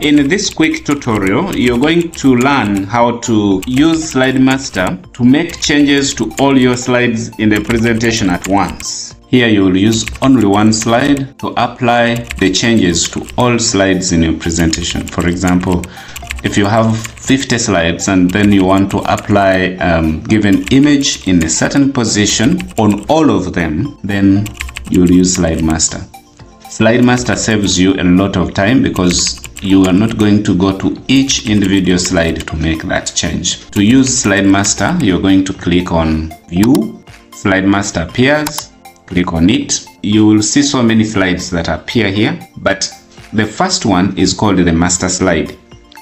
In this quick tutorial, you're going to learn how to use Slide Master to make changes to all your slides in the presentation at once. Here you will use only one slide to apply the changes to all slides in your presentation. For example, if you have 50 slides and then you want to apply um, given image in a certain position on all of them, then you'll use Slide Master. Slide Master saves you a lot of time because you are not going to go to each individual slide to make that change. To use Slide Master, you're going to click on View, Slide Master appears, click on it. You will see so many slides that appear here, but the first one is called the master slide.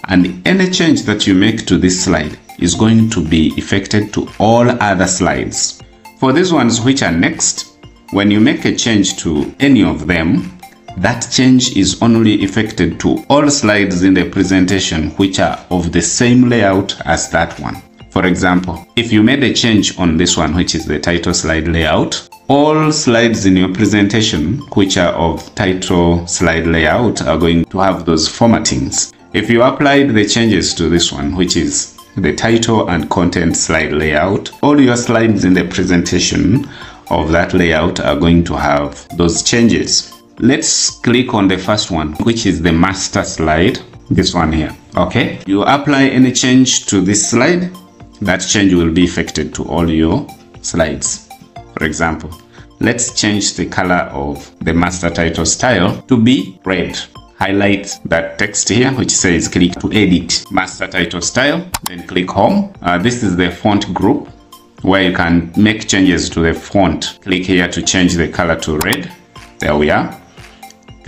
And any change that you make to this slide is going to be affected to all other slides. For these ones which are next, when you make a change to any of them, that change is only affected to all slides in the presentation which are of the same layout as that one. For example, if you made a change on this one, which is the title slide layout, all slides in your presentation which are of title slide layout are going to have those formattings. If you applied the changes to this one, which is the title and content slide layout, all your slides in the presentation of that layout are going to have those changes. Let's click on the first one, which is the master slide, this one here. Okay, you apply any change to this slide, that change will be affected to all your slides. For example, let's change the color of the master title style to be red. Highlight that text here, which says click to edit master title style, then click home. Uh, this is the font group where you can make changes to the font. Click here to change the color to red. There we are.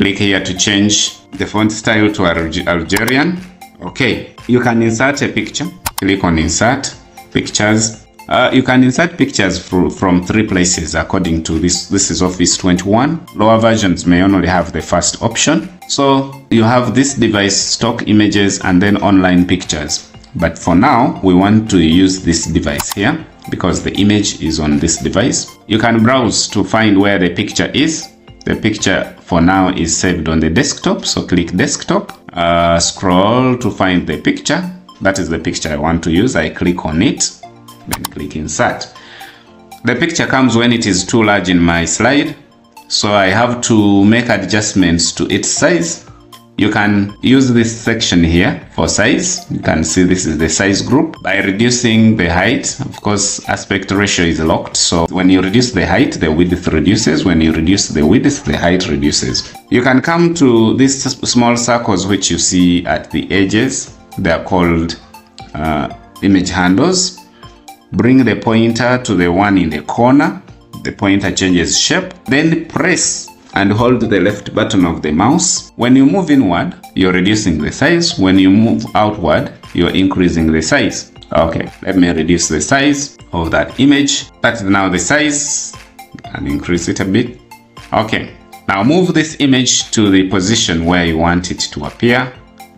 Click here to change the font style to Algerian. Okay, you can insert a picture. Click on insert pictures. Uh, you can insert pictures from three places according to this. This is Office 21. Lower versions may only have the first option. So you have this device stock images and then online pictures. But for now, we want to use this device here because the image is on this device. You can browse to find where the picture is the picture for now is saved on the desktop, so click desktop. Uh, scroll to find the picture. That is the picture I want to use. I click on it, then click insert. The picture comes when it is too large in my slide, so I have to make adjustments to its size you can use this section here for size. You can see this is the size group by reducing the height. Of course, aspect ratio is locked. So when you reduce the height, the width reduces. When you reduce the width, the height reduces. You can come to these small circles which you see at the edges. They are called uh, image handles. Bring the pointer to the one in the corner. The pointer changes shape. Then press and hold the left button of the mouse. When you move inward, you're reducing the size. When you move outward, you're increasing the size. Okay, let me reduce the size of that image. That's now the size and increase it a bit. Okay, now move this image to the position where you want it to appear.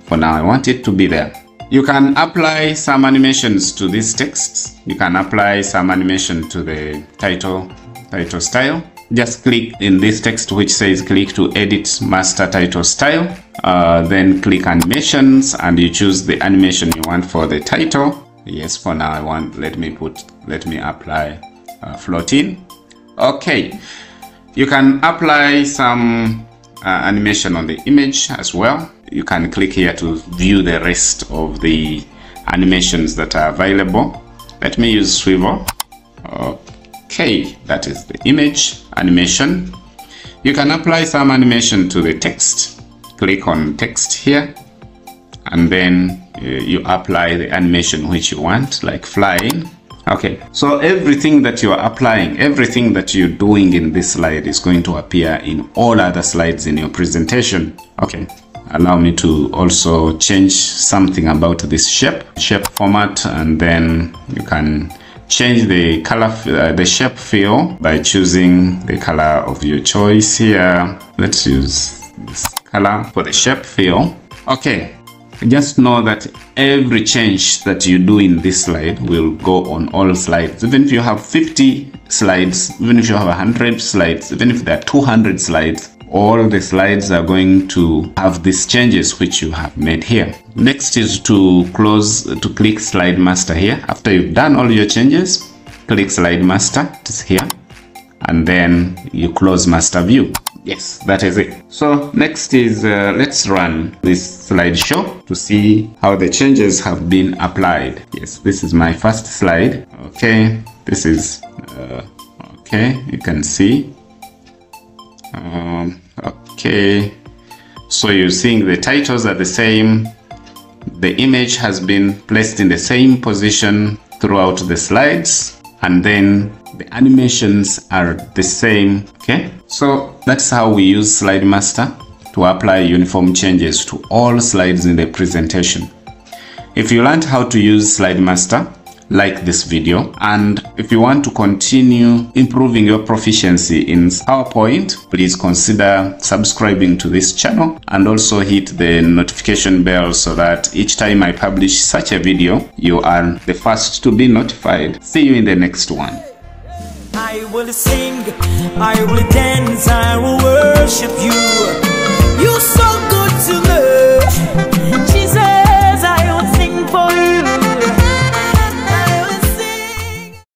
For now, I want it to be there. You can apply some animations to this text. You can apply some animation to the title, title style just click in this text which says click to edit master title style uh, then click animations and you choose the animation you want for the title. Yes for now I want let me put let me apply uh, floating. Okay you can apply some uh, animation on the image as well. You can click here to view the rest of the animations that are available. Let me use swivel. Okay that is the image animation. You can apply some animation to the text. Click on text here and then uh, you apply the animation which you want like flying. Okay, so everything that you are applying, everything that you're doing in this slide is going to appear in all other slides in your presentation. Okay, allow me to also change something about this shape, shape format, and then you can change the color, uh, the shape fill by choosing the color of your choice here. Let's use this color for the shape fill. Okay, just know that every change that you do in this slide will go on all slides. Even if you have 50 slides, even if you have 100 slides, even if there are 200 slides, all the slides are going to have these changes which you have made here. Next is to close, to click slide master here. After you've done all your changes, click slide master, it's here, and then you close master view. Yes, that is it. So next is, uh, let's run this slideshow to see how the changes have been applied. Yes, this is my first slide. Okay, this is, uh, okay, you can see um, okay. So you're seeing the titles are the same. The image has been placed in the same position throughout the slides and then the animations are the same okay? So that's how we use slide master to apply uniform changes to all slides in the presentation. If you learned how to use slide master like this video. And if you want to continue improving your proficiency in PowerPoint, please consider subscribing to this channel and also hit the notification bell so that each time I publish such a video, you are the first to be notified. See you in the next one. I will sing, I will dance, I will worship you. you so good.